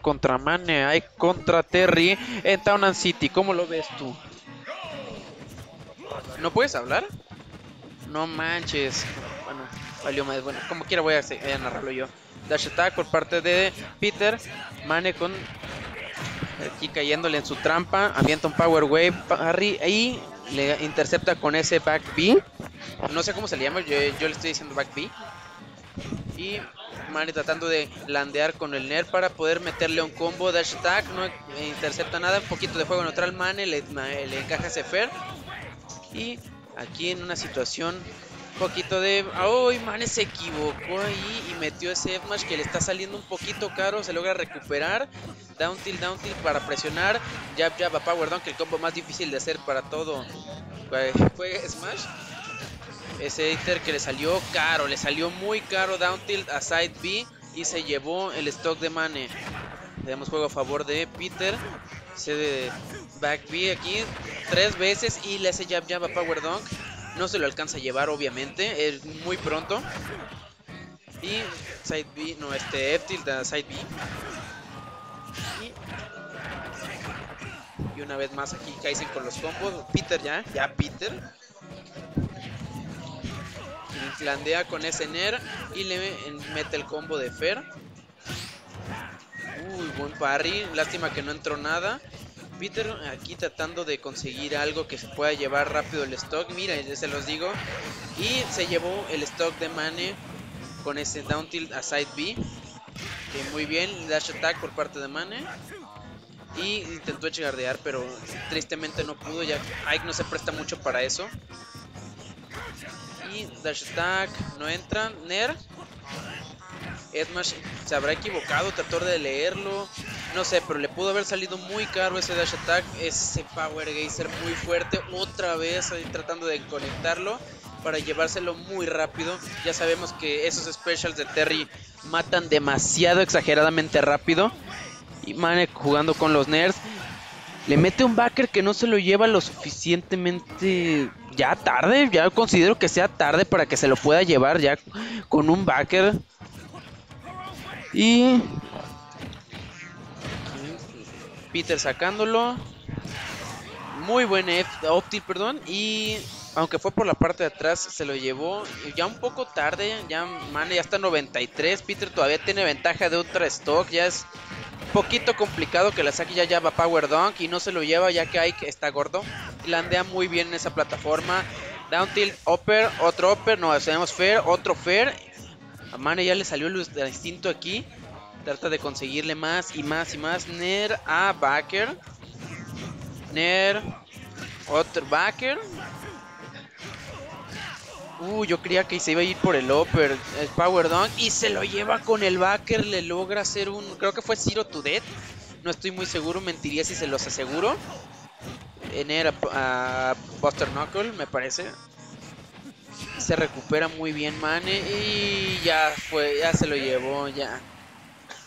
Contra Mane, hay contra Terry en Town City. ¿Cómo lo ves tú? ¿No puedes hablar? No manches. Bueno, valió más. Bueno, como quiera voy a, a narrarlo yo. Dash attack por parte de Peter. Mane con aquí cayéndole en su trampa. Avienta un Power Wave. Harry y le intercepta con ese back B. No sé cómo se le llama, yo, yo le estoy diciendo back B. Y Mane tratando de landear con el Ner para poder meterle un combo dash attack. No intercepta nada. Un poquito de fuego neutral. Mane le, encaja ese Fer. Y aquí en una situación un poquito de... ¡Uy! Mane se equivocó ahí y metió ese F-Mash que le está saliendo un poquito caro. Se logra recuperar. Down tilt, down tilt para presionar. Jab, jab a Power Down, que el combo más difícil de hacer para todo fue Smash. Ese Ether que le salió caro, le salió muy caro down tilt a side B y se llevó el stock de Mane. Le damos juego a favor de Peter. Se back B aquí tres veces y le hace jab jab a Power Dunk. No se lo alcanza a llevar obviamente, es muy pronto. Y side B, no, este F tilt a side B. Y, y una vez más aquí Kaisen con los combos. Peter ya, ya Peter landea con ese Ner y le mete el combo de Fer. Uy, buen parry. Lástima que no entró nada. Peter aquí tratando de conseguir algo que se pueda llevar rápido el stock. Mira, ya se los digo. Y se llevó el stock de Mane con ese down tilt a side B. Que muy bien, dash attack por parte de Mane. Y intentó echardear, pero tristemente no pudo. Ya Ike no se presta mucho para eso. Dash attack no entra. Ner. Edmash se habrá equivocado, trató de leerlo. No sé, pero le pudo haber salido muy caro ese dash attack. Ese power geyser muy fuerte. Otra vez ahí tratando de conectarlo para llevárselo muy rápido. Ya sabemos que esos specials de Terry matan demasiado exageradamente rápido. Y Mane jugando con los nerds. Le mete un backer que no se lo lleva lo suficientemente ya tarde. Ya considero que sea tarde para que se lo pueda llevar ya con un backer. Y Peter sacándolo. Muy buen Optil, perdón. Y aunque fue por la parte de atrás, se lo llevó ya un poco tarde. Ya Mane ya está 93. Peter todavía tiene ventaja de otra stock. Ya es poquito complicado que la saque ya ya va Power Dunk y no se lo lleva ya que Ike está gordo. Landea muy bien en esa plataforma. Down tilt, upper, otro upper, no, tenemos fair, otro fair. A Mane ya le salió el instinto aquí. Trata de conseguirle más y más y más. Ner a backer. Ner. Otro backer. Uh, yo creía que se iba a ir por el upper, el power dunk y se lo lleva con el backer, le logra hacer un, creo que fue Zero to Death. No estoy muy seguro, mentiría si se los aseguro. En era a Buster Knuckle, me parece. Se recupera muy bien Mane y ya fue, ya se lo llevó, ya.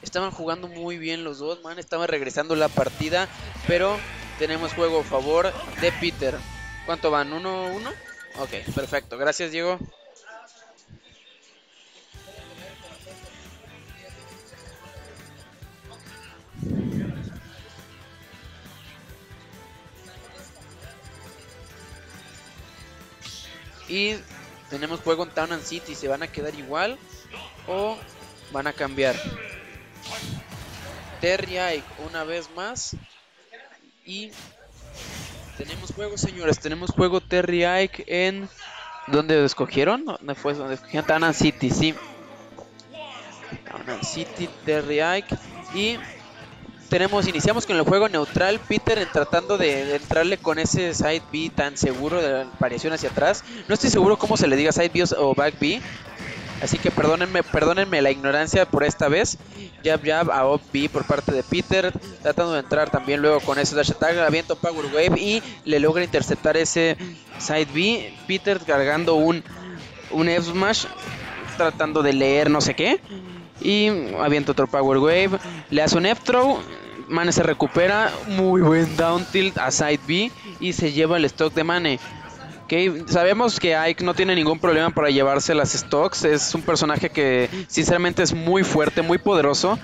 Estaban jugando muy bien los dos, man, estaban regresando la partida, pero tenemos juego a favor de Peter. ¿Cuánto van? ¿1-1? Ok, perfecto. Gracias, Diego. Y tenemos juego en Town and City. ¿Se van a quedar igual o van a cambiar? Terry una vez más. Y tenemos juego, señores. Tenemos juego Terry Ike en. ¿Dónde escogieron? ¿Dónde fue? ¿Dónde escogieron? Tanan City, sí. Tanan City, Terry Ike. Y tenemos, iniciamos con el juego neutral. Peter tratando de, entrarle con ese side B tan seguro de la aparición hacia atrás. No estoy seguro cómo se le diga side B o back B. Así que perdónenme, perdónenme la ignorancia por esta vez. Jab jab a OP por parte de Peter. Tratando de entrar también luego con ese dash attack. Aviento Power Wave y le logra interceptar ese side B. Peter cargando un, un F smash. Tratando de leer no sé qué. Y avienta otro Power Wave. Le hace un F throw. Mane se recupera. Muy buen down tilt a side B. Y se lleva el stock de Mane. Okay, sabemos que Ike no tiene ningún problema para llevarse las stocks. Es un personaje que sinceramente es muy fuerte, muy poderoso.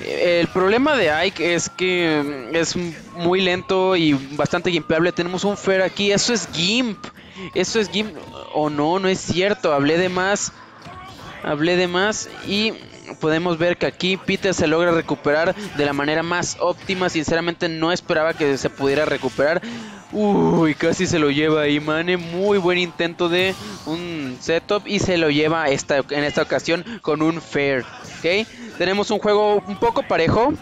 El problema de Ike es que es muy lento y bastante gimpeable. Tenemos un Fer aquí. Eso es Gimp. Eso es Gimp. O no, no es cierto. Hablé de más. Hablé de más. Y podemos ver que aquí Peter se logra recuperar de la manera más óptima. Sinceramente no esperaba que se pudiera recuperar. Uy, casi se lo lleva ahí, Mane. Muy buen intento de un setup y se lo lleva esta, en esta ocasión con un fair. ¿ok? Tenemos un juego un poco parejo.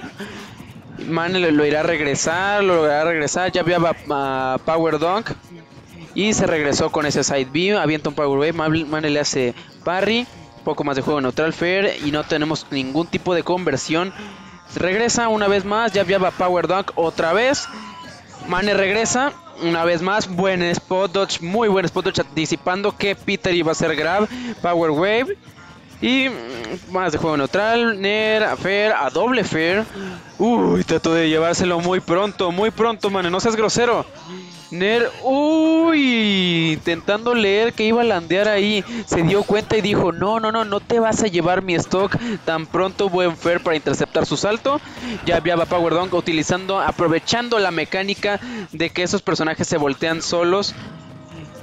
Mane lo, irá a regresar, lo a regresar. Ya había uh, Power Dunk. Y se regresó con ese side B. Avienta un Power Wave. Mane le hace parry. Poco más de juego neutral fair. Y no tenemos ningún tipo de conversión. Regresa una vez más. Ya había Power Dunk otra vez. Mane regresa. Una vez más, buen spot dodge, muy buen spot dodge, anticipando que Peter iba a hacer grab, Power Wave. Y más de juego neutral, Ner, a Fair, a doble Fair. Uy, trato de llevárselo muy pronto, muy pronto, man. No seas grosero. Ner, uy, intentando leer que iba a landear ahí, se dio cuenta y dijo, no, no, no, no te vas a llevar mi stock tan pronto, buen Fair para interceptar su salto. Ya había Power Dunk utilizando, aprovechando la mecánica de que esos personajes se voltean solos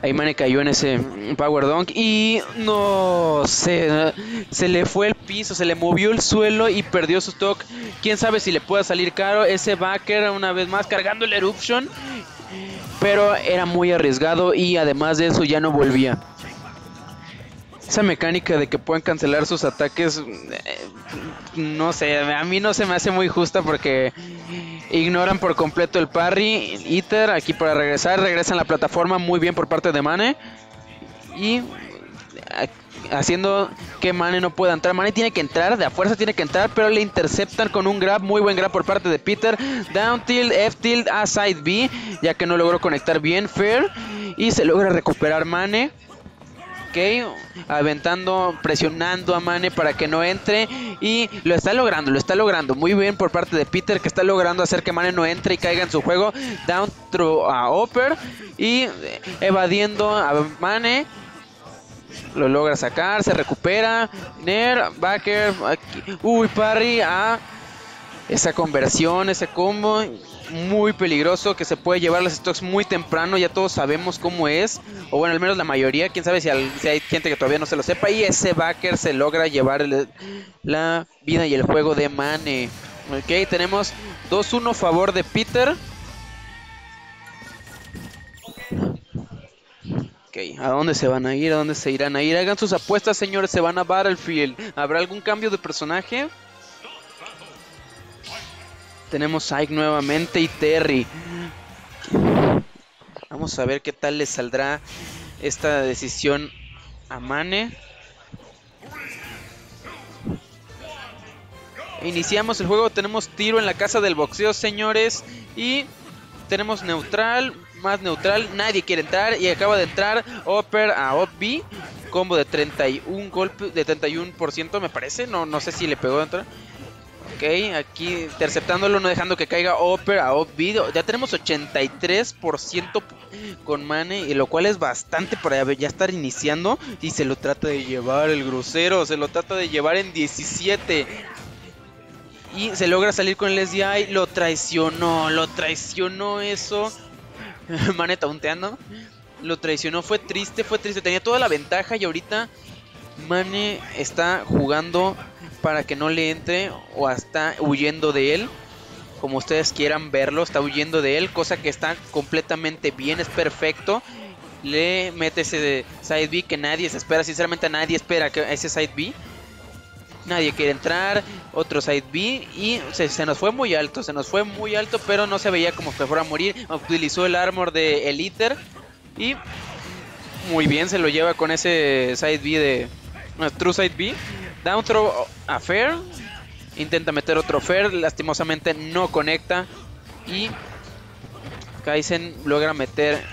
Aymane cayó en ese Power Dunk y no sé, se le fue el piso, se le movió el suelo y perdió su stock. Quién sabe si le pueda salir caro ese backer una vez más cargando el Eruption, pero era muy arriesgado y además de eso ya no volvía esa mecánica de que pueden cancelar sus ataques, eh, no sé, a mí no se me hace muy justa porque ignoran por completo el parry. Iter aquí para regresar, regresan la plataforma muy bien por parte de Mane. Y haciendo que Mane no pueda entrar. Mane tiene que entrar, de a fuerza tiene que entrar, pero le interceptan con un grab, muy buen grab por parte de Peter. Down tilt, F tilt a side B, ya que no logró conectar bien Fair. Y se logra recuperar Mane. Ok, aventando, presionando a Mane para que no entre y lo está logrando, lo está logrando muy bien por parte de Peter que está logrando hacer que Mane no entre y caiga en su juego. Down through a Hopper y evadiendo a Mane. Lo logra sacar, se recupera. Ner, Backer, uy, parry a esa conversión, ese combo muy peligroso que se puede llevar los stocks muy temprano, ya todos sabemos cómo es, o bueno, al menos la mayoría, quién sabe si, hay gente que todavía no se lo sepa, y ese backer se logra llevar la vida y el juego de Mane. Ok, tenemos 2-1 a favor de Peter. ¿A dónde se van a ir? ¿A dónde se irán a ir? Hagan sus apuestas, señores, se van a Battlefield. ¿Habrá algún cambio de personaje? Tenemos Ike nuevamente y Terry. Vamos a ver qué tal le saldrá esta decisión a Mane. Iniciamos el juego, tenemos tiro en la casa del boxeo, señores. Y tenemos neutral, más neutral, nadie quiere entrar. Y acaba de entrar Upper a OP Combo de 31 golpes, de 31% me parece. No, no sé si le pegó dentro. Ok, aquí interceptándolo, no dejando que caiga Opera a Video. Ya tenemos 83% con Mane, y lo cual es bastante para ya estar iniciando. Y se lo trata de llevar el grosero, se lo trata de llevar en 17. Y se logra salir con el SDI, lo traicionó, lo traicionó eso. Mane taunteando. Lo traicionó, fue triste, fue triste. Tenía toda la ventaja y ahorita Mane está jugando para que no le entre o está huyendo de él. Como ustedes quieran verlo, está huyendo de él, cosa que está completamente bien, es perfecto. Le mete ese side B que nadie se espera, sinceramente nadie espera que ese side B. Nadie quiere entrar, otro side B y se, nos fue muy alto, se nos fue muy alto, pero no se veía como que fuera a morir. Utilizó el armor de Eliter y muy bien se lo lleva con ese side B de True Side B. Down throw a Fair. Intenta meter otro Fair. Lastimosamente no conecta. Y Kaizen logra meter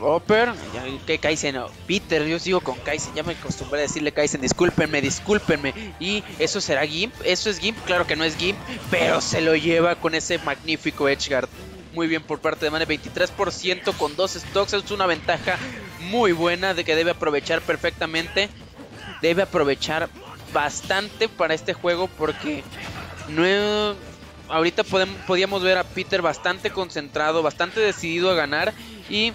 Hopper. que Kaizen? Peter, yo sigo con Kaizen. Ya me acostumbré a decirle Kaizen. Discúlpenme, discúlpenme. Y eso será Gimp. Eso es Gimp. Claro que no es Gimp. Pero se lo lleva con ese magnífico Edgeguard. Muy bien por parte de Mane. 23% con dos stocks. Es una ventaja muy buena de que debe aprovechar perfectamente. Debe aprovechar bastante para este juego porque No, ahorita podemos, podíamos ver a Peter bastante concentrado, bastante decidido a ganar y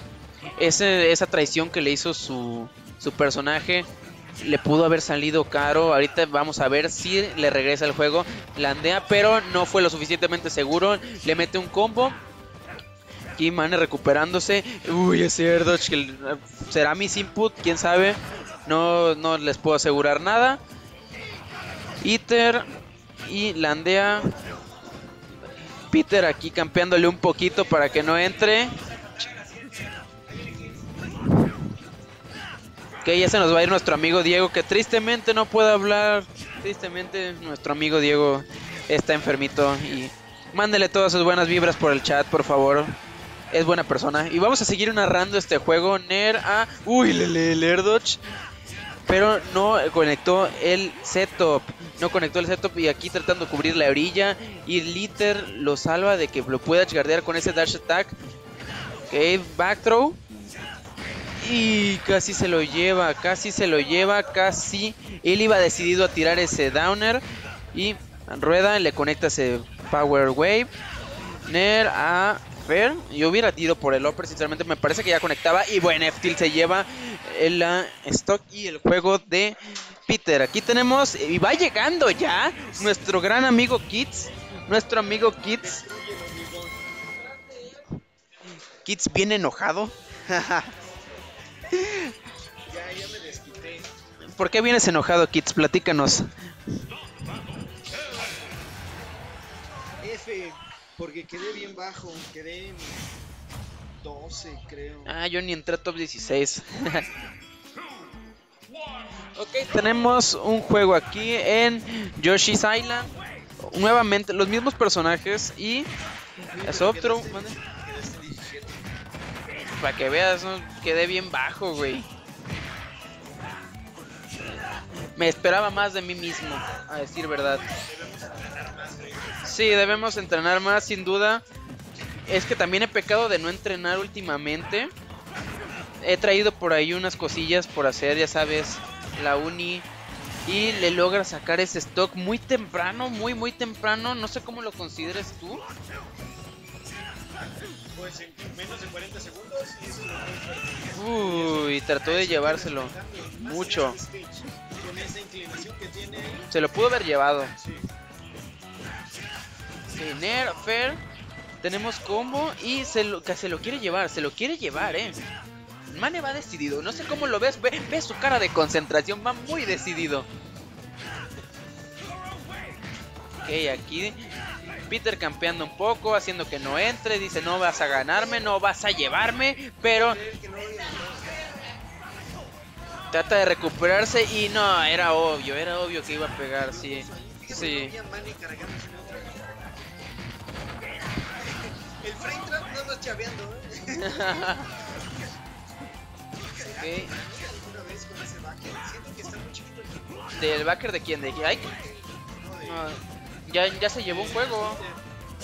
esa traición que le hizo su, su personaje le pudo haber salido caro. Ahorita vamos a ver si le regresa el juego. Landea, pero no fue lo suficientemente seguro. Le mete un combo. Aquí Mane recuperándose. Uy, dodge que será mis input, quién sabe. No, no les puedo asegurar nada. Iter y Landea. Peter aquí campeándole un poquito para que no entre. Ok, ya se nos va a ir nuestro amigo Diego, que tristemente no puede hablar. Tristemente nuestro amigo Diego está enfermito. Y mándele todas sus buenas vibras por el chat, por favor. Es buena persona. Y vamos a seguir narrando este juego. Ner a... Uy, le, le, Dodge. Pero no conectó el setup. No conectó el setup y aquí tratando de cubrir la orilla. Y Litter lo salva de que lo pueda guardear con ese dash attack. Ok, back throw. Y casi se lo lleva, casi se lo lleva, casi. Él iba decidido a tirar ese downer. Y rueda, le conecta ese power wave. Ner a Fer. Yo hubiera ido por el upper, sinceramente me parece que ya conectaba. Y bueno, Eftil se lleva el stock y el juego de Peter. Aquí tenemos, y va llegando ya, nuestro gran amigo Kids. Nuestro amigo Kids. Kids bien enojado. ya, ya me desquité. ¿Por qué vienes enojado, Kids? Platícanos. F, porque quedé bien bajo, quedé en 12, creo. Ah, yo ni entré a top 16. ok, tenemos un juego aquí en Yoshi's Island. Nuevamente, los mismos personajes y... Es otro... Para que veas, ¿no? quedé bien bajo, güey. Me esperaba más de mí mismo, a decir verdad. Sí, debemos entrenar más, sin duda. Es que también he pecado de no entrenar últimamente. He traído por ahí unas cosillas por hacer, ya sabes, la uni. Y le logra sacar ese stock muy temprano, muy, muy temprano. No sé cómo lo consideres tú pues en menos de 40 segundos y eso Uy, trató de llevárselo mucho. Con esa inclinación que tiene Se lo pudo haber llevado. Tener Fair. Tenemos combo y se lo, que se lo quiere llevar, se lo quiere llevar, eh. Mane va decidido, no sé cómo lo ves, ve, ve su cara de concentración, va muy decidido. Ok, aquí Peter campeando un poco, haciendo que no entre, dice no vas a ganarme, no vas a llevarme, pero trata de recuperarse y no, era obvio, era obvio que iba a pegar, sí. Sí. El frame trap no anda chaveando, ¿eh? ¿Del backer de quién? ¿De Ike? No, de... Ya, ya se llevó un juego.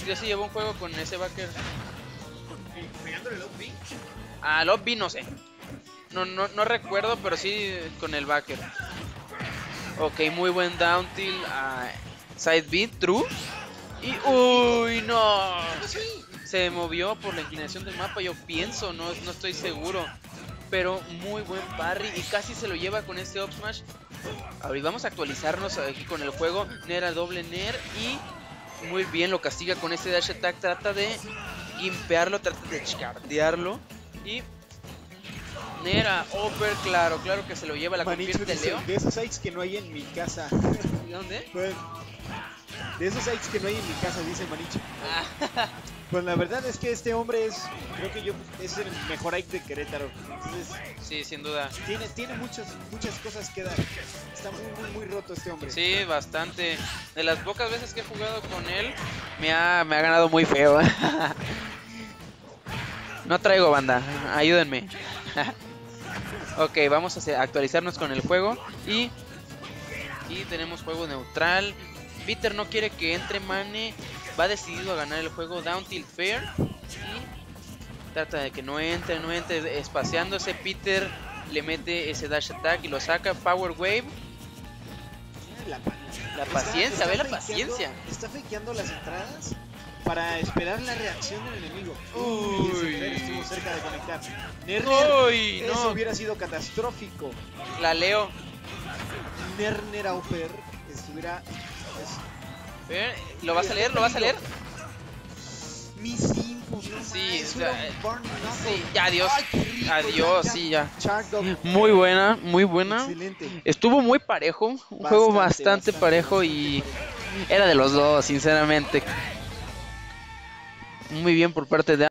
Ya se llevó un juego con ese backer. ¿Pegándole el OP? Al OP no sé. No, no, no recuerdo, pero sí con el backer. Ok, muy buen down tilt a side beat, true. Y uy, no. Se movió por la inclinación del mapa, yo pienso, no, no estoy seguro. Pero muy buen parry y casi se lo lleva con este up smash. Ahorita vamos a actualizarnos aquí con el juego. Nera doble Ner y muy bien lo castiga con este dash attack. Trata de gimpearlo, trata de chardearlo. Y Nera, over, claro, claro que se lo lleva la Manicho convierte dice, Leo. de esos sites que no hay en mi casa. ¿Dónde? Pues, de esos sites que no hay en mi casa, dice Manicho. Ah, Pues la verdad es que este hombre es, creo que yo, es el mejor Ike de Querétaro. Entonces, sí, sin duda. tiene, tiene muchas, muchas cosas que dar. Está muy, muy, muy roto este hombre. Sí, bastante. De las pocas veces que he jugado con él, me ha, me ha ganado muy feo. no traigo banda, ayúdenme. ok, vamos a actualizarnos con el juego. Y, y tenemos juego neutral. Peter no quiere que entre Mane. Va decidido a ganar el juego Down Tilt Fair. Y trata de que no entre, no entre. Espaciándose, Peter le mete ese dash attack y lo saca. Power Wave. La paciencia, está ve la paciencia. Está fakeando las entradas para esperar la reacción del enemigo. Uy. Fer estuvo cerca de conectar. Nerner, Uy, eso no. hubiera sido catastrófico. La leo. Nerner Auper estuviera. ¿Lo vas a leer? ¿Lo vas a leer? Mis no Sí, knuckle. Sí, ya adiós. Ay, qué rico, Adiós, ya, sí, ya. Muy buena, muy buena. Excelente. Estuvo muy parejo, un juego Bastante, bastante, bastante, parejo bastante y parejo. era de los dos, sinceramente. Muy bien por parte de